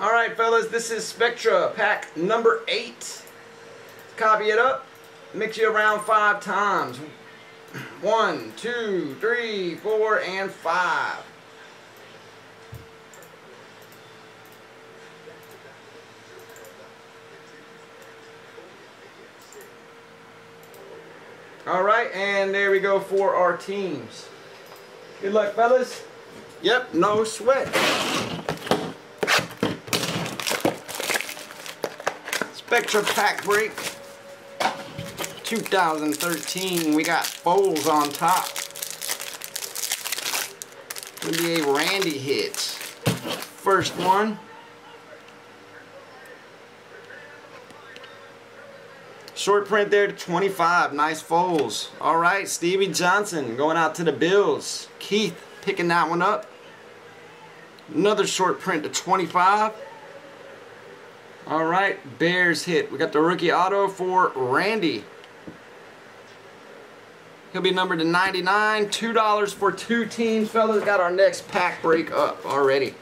All right, fellas, this is Spectra pack number eight. Copy it up. Mix you around five times. One, two, three, four, and five. All right, and there we go for our teams. Good luck, fellas. Yep, no sweat. Spectra Pack Break 2013. We got Foles on top. NBA Randy hits. First one. Short print there to 25. Nice Foles. All right, Stevie Johnson going out to the Bills. Keith picking that one up. Another short print to 25. All right, Bears hit. We got the rookie auto for Randy. He'll be numbered to 99. $2 for two teams, fellas. Got our next pack break up already.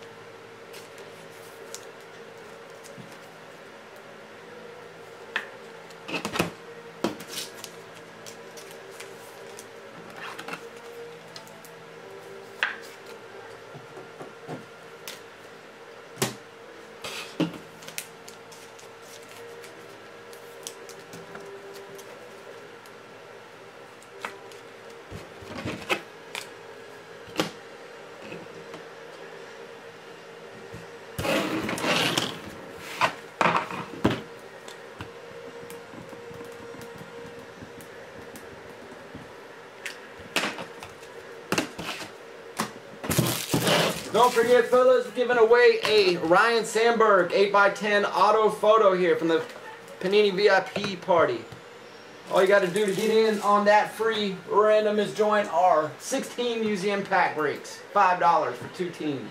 Don't forget, fellas, giving away a Ryne Sandberg 8x10 auto photo here from the Panini VIP party. All you got to do to get in on that free random is join our 16 museum pack breaks. $5 for two teams.